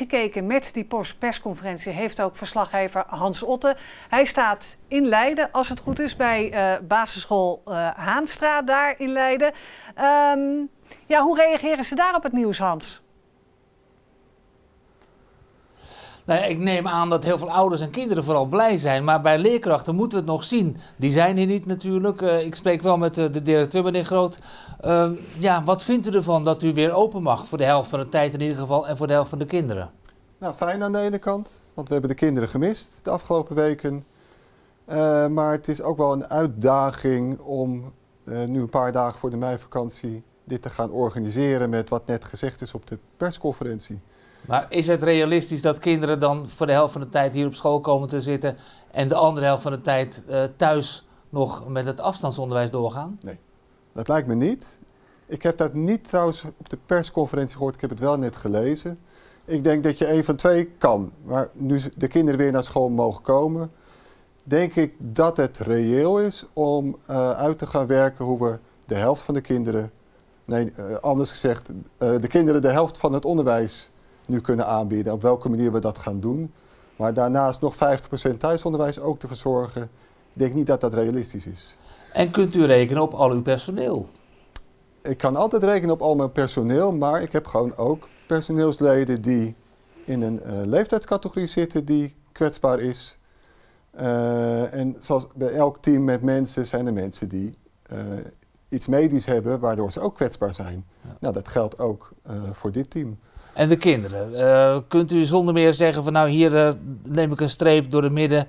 gekeken met die persconferentie heeft ook verslaggever Hans Otte. Hij staat in Leiden, als het goed is, bij uh, basisschool uh, Haanstra daar in Leiden. Um, ja, hoe reageren ze daar op het nieuws, Hans? Nou ik neem aan dat heel veel ouders en kinderen vooral blij zijn. Maar bij leerkrachten moeten we het nog zien. Die zijn hier niet natuurlijk. Uh, ik spreek wel met uh, de directeur, meneer Groot. Uh, ja, wat vindt u ervan dat u weer open mag? Voor de helft van de tijd in ieder geval en voor de helft van de kinderen. Nou, fijn aan de ene kant. Want we hebben de kinderen gemist de afgelopen weken. Uh, maar het is ook wel een uitdaging om nu een paar dagen voor de meivakantie dit te gaan organiseren met wat net gezegd is op de persconferentie. Maar is het realistisch dat kinderen dan voor de helft van de tijd hier op school komen te zitten en de andere helft van de tijd uh, thuis nog met het afstandsonderwijs doorgaan? Nee, dat lijkt me niet. Ik heb dat niet trouwens op de persconferentie gehoord, ik heb het wel net gelezen. Ik denk dat je een van twee kan. Maar nu de kinderen weer naar school mogen komen, denk ik dat het reëel is om uh, uit te gaan werken hoe we de helft van de kinderen, nee, uh, anders gezegd, de kinderen de helft van het onderwijs nu kunnen aanbieden. Op welke manier we dat gaan doen. Maar daarnaast nog 50% thuisonderwijs ook te verzorgen. Ik denk niet dat dat realistisch is. En kunt u rekenen op al uw personeel? Ik kan altijd rekenen op al mijn personeel, maar ik heb gewoon ook personeelsleden die in een uh, leeftijdscategorie zitten die kwetsbaar is. Uh, en zoals bij elk team met mensen zijn er mensen die uh, iets medisch hebben waardoor ze ook kwetsbaar zijn. Ja. Nou, dat geldt ook voor dit team. En de kinderen. Uh, kunt u zonder meer zeggen van nou hier uh, neem ik een streep door het midden.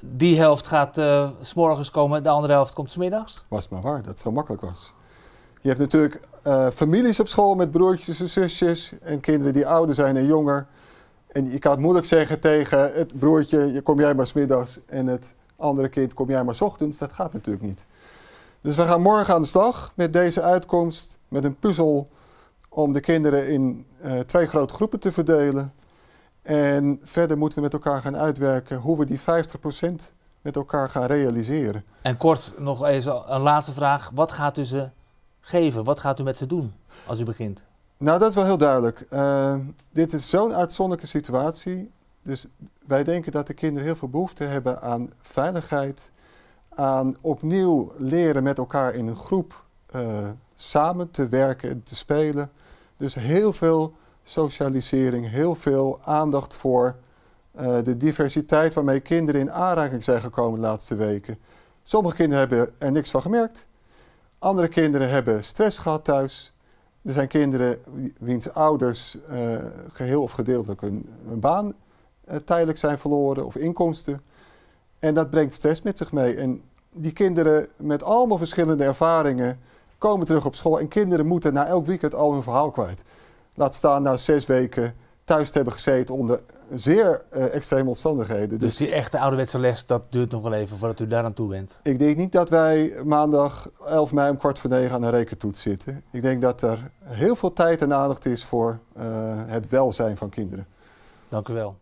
Die helft gaat uh, s morgens komen, de andere helft komt s middags? Was maar waar, dat zo makkelijk was. Je hebt natuurlijk families op school met broertjes en zusjes en kinderen die ouder zijn en jonger. En je kan het moeilijk zeggen tegen het broertje, kom jij maar smiddags en het andere kind, kom jij maar s ochtends. Dat gaat natuurlijk niet. Dus we gaan morgen aan de slag met deze uitkomst, met een puzzel om de kinderen in uh, twee grote groepen te verdelen. En verder moeten we met elkaar gaan uitwerken hoe we die 50% met elkaar gaan realiseren. En kort nog even een laatste vraag. Wat gaat u ze geven? Wat gaat u met ze doen als u begint? Nou, dat is wel heel duidelijk. Uh, dit is zo'n uitzonderlijke situatie. Dus wij denken dat de kinderen heel veel behoefte hebben aan veiligheid, aan opnieuw leren met elkaar in een groep uh, samen te werken en te spelen. Dus heel veel socialisering, heel veel aandacht voor uh, de diversiteit waarmee kinderen in aanraking zijn gekomen de laatste weken. Sommige kinderen hebben er niks van gemerkt. Andere kinderen hebben stress gehad thuis. Er zijn kinderen wiens ouders uh, geheel of gedeeltelijk een baan uh, tijdelijk zijn verloren of inkomsten. En dat brengt stress met zich mee. En die kinderen met allemaal verschillende ervaringen komen terug op school en kinderen moeten na elk weekend al hun verhaal kwijt. Laat staan na zes weken thuis te hebben gezeten onder zeer uh, extreme omstandigheden. Dus, dus, die echte ouderwetse les, dat duurt nog wel even voordat u daar aan toe bent? Ik denk niet dat wij maandag 11 mei om kwart voor negen aan een rekentoets zitten. Ik denk dat er heel veel tijd en aandacht is voor uh, het welzijn van kinderen. Dank u wel.